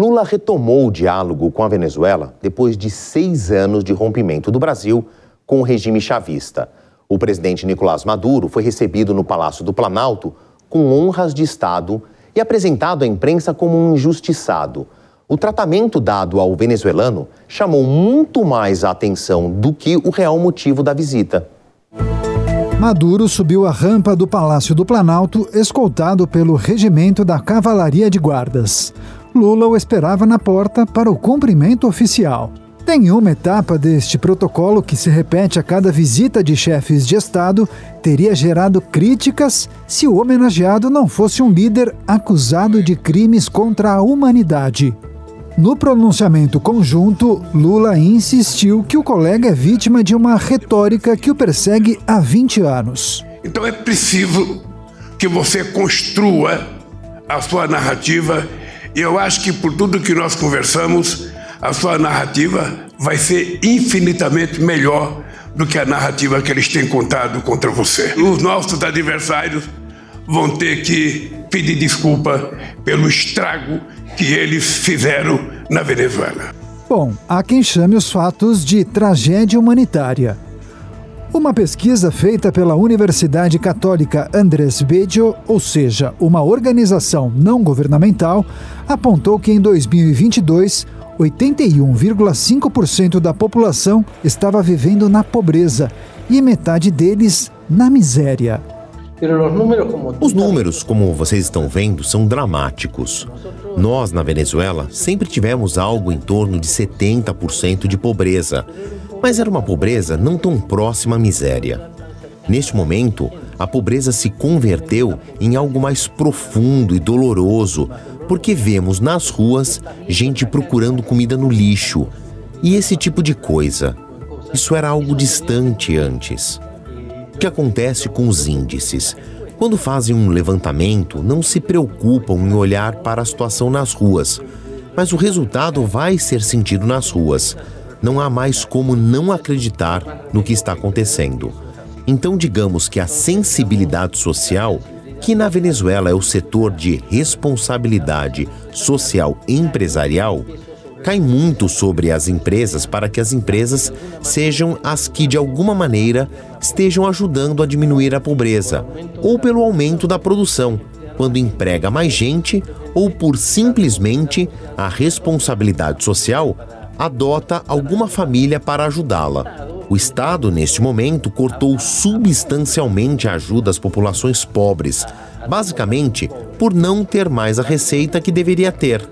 Lula retomou o diálogo com a Venezuela depois de seis anos de rompimento do Brasil com o regime chavista. O presidente Nicolás Maduro foi recebido no Palácio do Planalto com honras de Estado e apresentado à imprensa como um injustiçado. O tratamento dado ao venezuelano chamou muito mais a atenção do que o real motivo da visita. Maduro subiu a rampa do Palácio do Planalto, escoltado pelo regimento da Cavalaria de Guardas. Lula o esperava na porta para o cumprimento oficial. Tem uma etapa deste protocolo que se repete a cada visita de chefes de Estado, teria gerado críticas se o homenageado não fosse um líder acusado de crimes contra a humanidade. No pronunciamento conjunto, Lula insistiu que o colega é vítima de uma retórica que o persegue há 20 anos. Então é preciso que você construa a sua narrativa, e eu acho que por tudo que nós conversamos, a sua narrativa vai ser infinitamente melhor do que a narrativa que eles têm contado contra você. Os nossos adversários vão ter que pedir desculpa pelo estrago que eles fizeram na Venezuela. Bom, há quem chame os fatos de tragédia humanitária. Uma pesquisa feita pela Universidade Católica Andrés Bello, ou seja, uma organização não governamental, apontou que em 2022 81,5% da população estava vivendo na pobreza e metade deles na miséria. Os números, como vocês estão vendo, são dramáticos. Nós, na Venezuela, sempre tivemos algo em torno de 70% de pobreza, mas era uma pobreza não tão próxima à miséria. Neste momento, a pobreza se converteu em algo mais profundo e doloroso, porque vemos nas ruas gente procurando comida no lixo e esse tipo de coisa. Isso era algo distante antes. O que acontece com os índices? Quando fazem um levantamento, não se preocupam em olhar para a situação nas ruas, mas o resultado vai ser sentido nas ruas. Não há mais como não acreditar no que está acontecendo. Então, digamos que a sensibilidade social que na Venezuela é o setor de responsabilidade social empresarial, cai muito sobre as empresas para que as empresas sejam as que, de alguma maneira, estejam ajudando a diminuir a pobreza, ou pelo aumento da produção, quando emprega mais gente, ou por simplesmente a responsabilidade social adota alguma família para ajudá-la. O Estado, neste momento, cortou substancialmente a ajuda às populações pobres, basicamente por não ter mais a receita que deveria ter.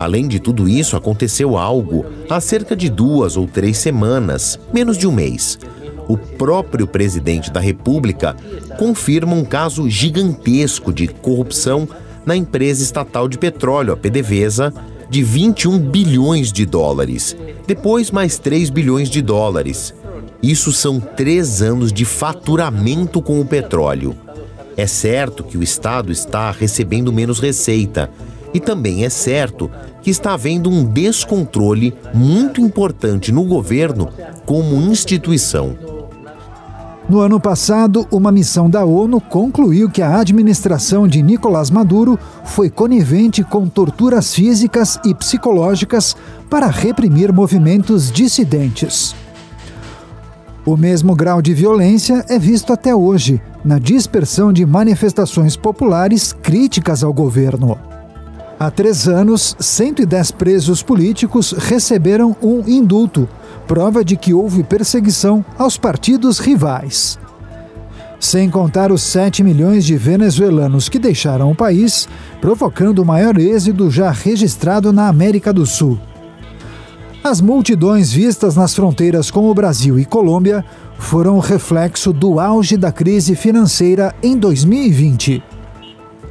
Além de tudo isso, aconteceu algo há cerca de duas ou três semanas, menos de um mês. O próprio presidente da República confirma um caso gigantesco de corrupção na empresa estatal de petróleo, a PDVSA, de 21 bilhões de dólares. Depois, mais 3 bilhões de dólares. Isso são três anos de faturamento com o petróleo. É certo que o Estado está recebendo menos receita. E também é certo que está havendo um descontrole muito importante no governo como instituição. No ano passado, uma missão da ONU concluiu que a administração de Nicolás Maduro foi conivente com torturas físicas e psicológicas para reprimir movimentos dissidentes. O mesmo grau de violência é visto até hoje na dispersão de manifestações populares críticas ao governo. Há três anos, 110 presos políticos receberam um indulto, prova de que houve perseguição aos partidos rivais. Sem contar os 7 milhões de venezuelanos que deixaram o país, provocando o maior êxodo já registrado na América do Sul. As multidões vistas nas fronteiras com o Brasil e Colômbia foram reflexo do auge da crise financeira em 2020.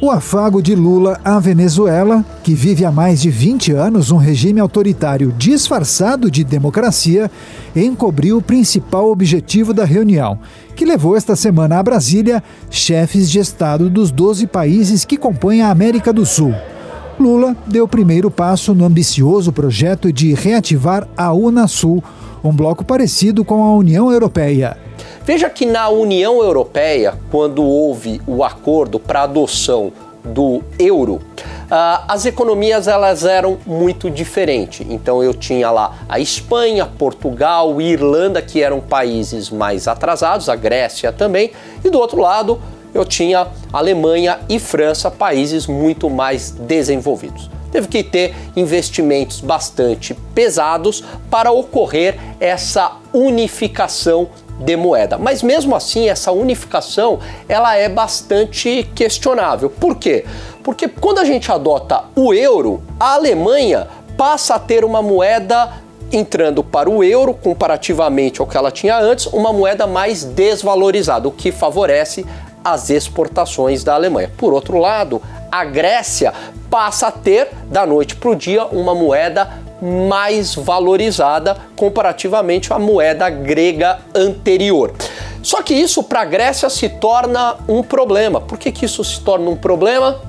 O afago de Lula à Venezuela, que vive há mais de 20 anos um regime autoritário disfarçado de democracia, encobriu o principal objetivo da reunião, que levou esta semana a Brasília chefes de Estado dos 12 países que compõem a América do Sul. Lula deu o primeiro passo no ambicioso projeto de reativar a Unasul, um bloco parecido com a União Europeia. Veja que na União Europeia, quando houve o acordo para adoção do euro, uh, as economias elas eram muito diferentes. Então eu tinha lá a Espanha, Portugal Irlanda, que eram países mais atrasados, a Grécia também, e do outro lado eu tinha Alemanha e França, países muito mais desenvolvidos. Teve que ter investimentos bastante pesados para ocorrer essa unificação de moeda. Mas mesmo assim, essa unificação ela é bastante questionável. Por quê? Porque quando a gente adota o euro, a Alemanha passa a ter uma moeda entrando para o euro comparativamente ao que ela tinha antes, uma moeda mais desvalorizada, o que favorece as exportações da Alemanha. Por outro lado, a Grécia passa a ter, da noite para o dia, uma moeda mais valorizada comparativamente à moeda grega anterior. Só que isso para a Grécia se torna um problema. Por que, que isso se torna um problema?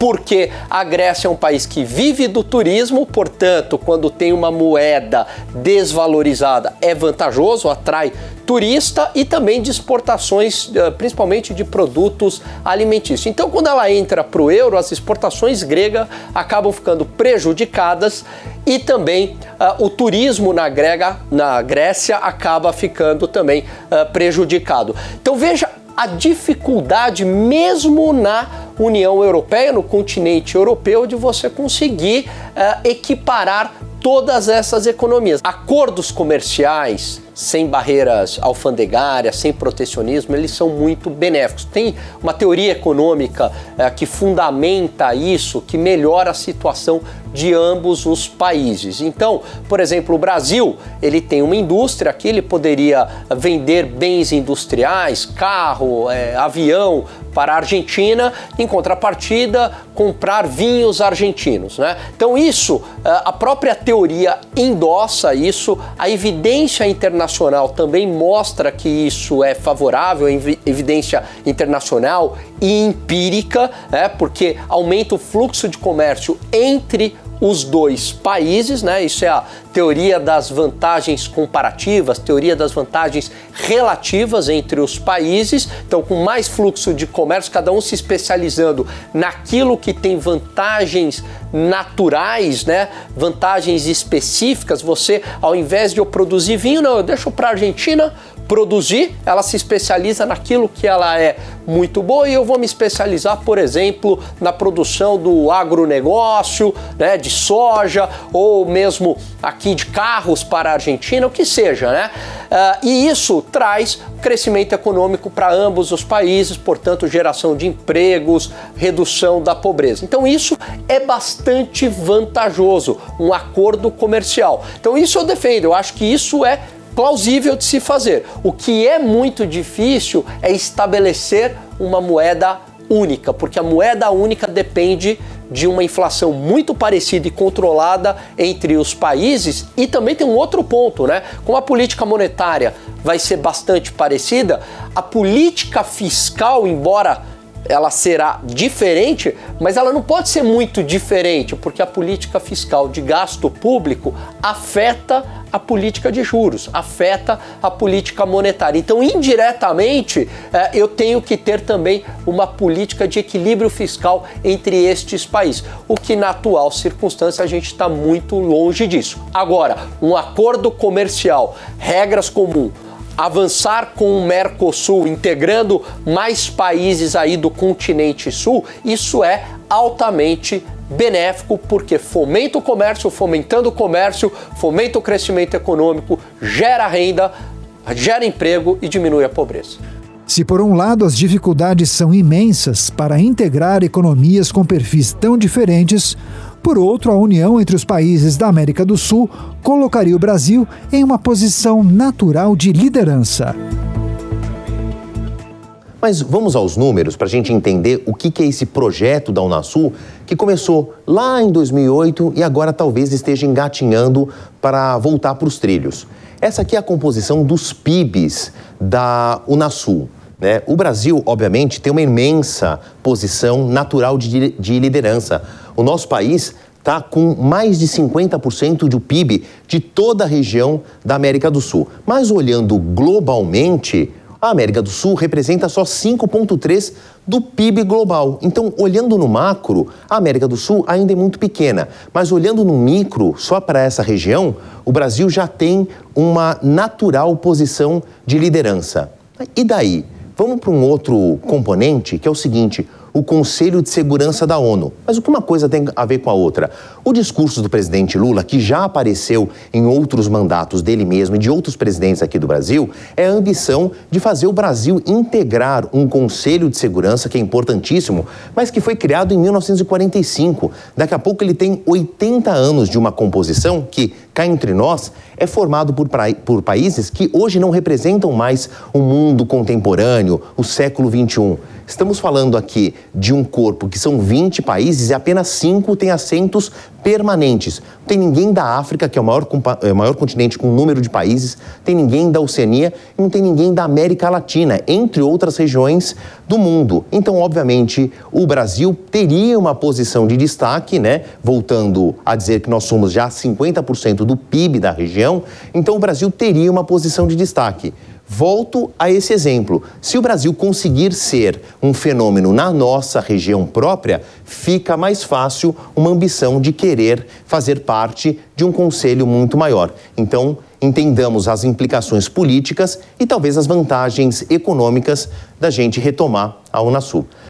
Porque a Grécia é um país que vive do turismo, portanto, quando tem uma moeda desvalorizada é vantajoso, atrai turista e também de exportações, eh, principalmente de produtos alimentícios. Então, quando ela entra para o euro, as exportações gregas acabam ficando prejudicadas e também uh, o turismo na, grega, na Grécia acaba ficando também uh, prejudicado. Então, veja a dificuldade, mesmo na União Europeia, no continente europeu, de você conseguir uh, equiparar todas essas economias. Acordos comerciais sem barreiras alfandegárias, sem protecionismo, eles são muito benéficos. Tem uma teoria econômica é, que fundamenta isso, que melhora a situação de ambos os países. Então, por exemplo, o Brasil, ele tem uma indústria que ele poderia vender bens industriais, carro, é, avião para a Argentina, em contrapartida, comprar vinhos argentinos. Né? Então, isso, é, a própria teoria endossa isso, a evidência internacional também mostra que isso é favorável, evidência internacional e empírica, né? porque aumenta o fluxo de comércio entre os dois países, né? Isso é a teoria das vantagens comparativas, teoria das vantagens relativas entre os países. Então, com mais fluxo de comércio, cada um se especializando naquilo que tem vantagens naturais, né? Vantagens específicas. Você, ao invés de eu produzir vinho, não, eu deixo para a Argentina produzir, ela se especializa naquilo que ela é muito boa e eu vou me especializar, por exemplo, na produção do agronegócio, né, de soja ou mesmo aqui de carros para a Argentina, o que seja, né? Uh, e isso traz crescimento econômico para ambos os países, portanto, geração de empregos, redução da pobreza. Então, isso é bastante vantajoso, um acordo comercial. Então, isso eu defendo, eu acho que isso é plausível de se fazer. O que é muito difícil é estabelecer uma moeda única, porque a moeda única depende de uma inflação muito parecida e controlada entre os países e também tem um outro ponto, né? Como a política monetária vai ser bastante parecida, a política fiscal, embora ela será diferente, mas ela não pode ser muito diferente, porque a política fiscal de gasto público afeta a política de juros, afeta a política monetária. Então, indiretamente, eh, eu tenho que ter também uma política de equilíbrio fiscal entre estes países, o que na atual circunstância a gente está muito longe disso. Agora, um acordo comercial, regras comuns avançar com o Mercosul, integrando mais países aí do continente sul, isso é altamente benéfico porque fomenta o comércio, fomentando o comércio, fomenta o crescimento econômico, gera renda, gera emprego e diminui a pobreza. Se por um lado as dificuldades são imensas para integrar economias com perfis tão diferentes, por outro, a união entre os países da América do Sul colocaria o Brasil em uma posição natural de liderança. Mas vamos aos números para a gente entender o que é esse projeto da Unasul que começou lá em 2008 e agora talvez esteja engatinhando para voltar para os trilhos. Essa aqui é a composição dos PIBs da Unasul. Né? O Brasil, obviamente, tem uma imensa posição natural de, de liderança. O nosso país está com mais de 50% do PIB de toda a região da América do Sul. Mas olhando globalmente, a América do Sul representa só 5,3% do PIB global. Então, olhando no macro, a América do Sul ainda é muito pequena, mas olhando no micro, só para essa região, o Brasil já tem uma natural posição de liderança. E daí? Vamos para um outro componente, que é o seguinte: o Conselho de Segurança da ONU. Mas o que uma coisa tem a ver com a outra? O discurso do presidente Lula, que já apareceu em outros mandatos dele mesmo e de outros presidentes aqui do Brasil, é a ambição de fazer o Brasil integrar um Conselho de Segurança que é importantíssimo, mas que foi criado em 1945. Daqui a pouco ele tem 80 anos de uma composição que, cá entre nós, é formado por, por países que hoje não representam mais o mundo contemporâneo, o século XXI. Estamos falando aqui de um corpo que são 20 países e apenas 5 têm assentos permanentes. Não tem ninguém da África, que é o maior, é maior continente com número de países, tem ninguém da Oceania e não tem ninguém da América Latina, entre outras regiões do mundo. Então, obviamente, o Brasil teria uma posição de destaque, né? Voltando a dizer que nós somos já 50% do PIB da região, então o Brasil teria uma posição de destaque. Volto a esse exemplo. Se o Brasil conseguir ser um fenômeno na nossa região própria, fica mais fácil uma ambição de querer fazer parte de um conselho muito maior. Então, entendamos as implicações políticas e talvez as vantagens econômicas da gente retomar a Unasul.